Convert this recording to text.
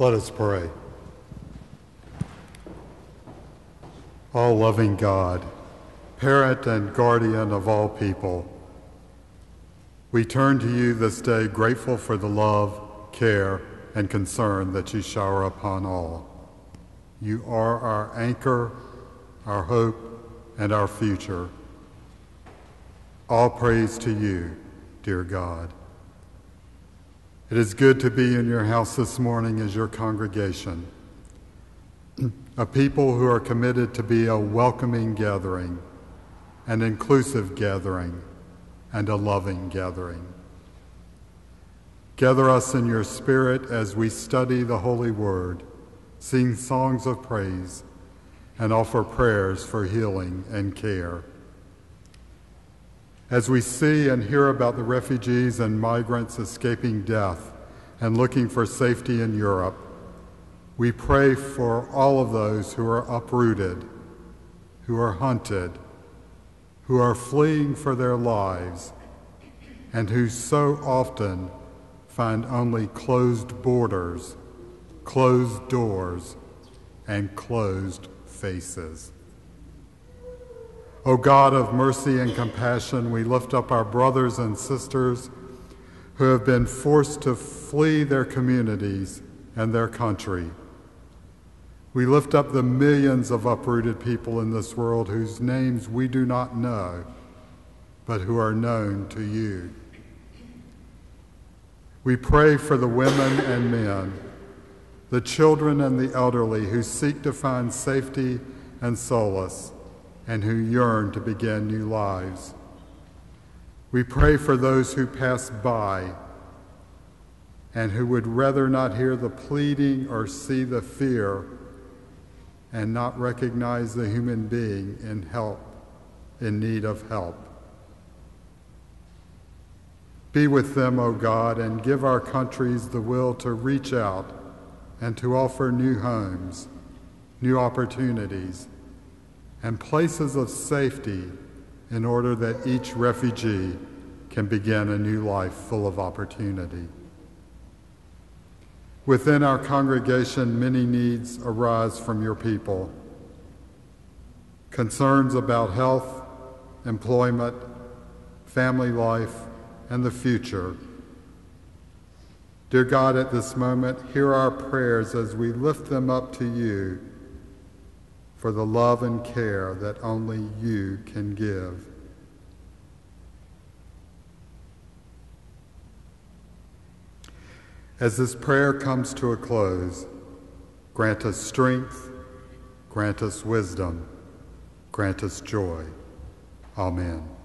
Let us pray. All loving God, parent and guardian of all people, we turn to you this day grateful for the love, care, and concern that you shower upon all. You are our anchor, our hope, and our future. All praise to you, dear God. It is good to be in your house this morning as your congregation, a people who are committed to be a welcoming gathering, an inclusive gathering, and a loving gathering. Gather us in your spirit as we study the Holy Word, sing songs of praise, and offer prayers for healing and care. As we see and hear about the refugees and migrants escaping death and looking for safety in Europe, we pray for all of those who are uprooted, who are hunted, who are fleeing for their lives, and who so often find only closed borders, closed doors, and closed faces. O God of mercy and compassion, we lift up our brothers and sisters who have been forced to flee their communities and their country. We lift up the millions of uprooted people in this world whose names we do not know, but who are known to you. We pray for the women and men, the children and the elderly who seek to find safety and solace and who yearn to begin new lives. We pray for those who pass by and who would rather not hear the pleading or see the fear and not recognize the human being in help, in need of help. Be with them, O God, and give our countries the will to reach out and to offer new homes, new opportunities, and places of safety in order that each refugee can begin a new life full of opportunity. Within our congregation, many needs arise from your people. Concerns about health, employment, family life, and the future. Dear God, at this moment, hear our prayers as we lift them up to you for the love and care that only you can give. As this prayer comes to a close, grant us strength, grant us wisdom, grant us joy. Amen.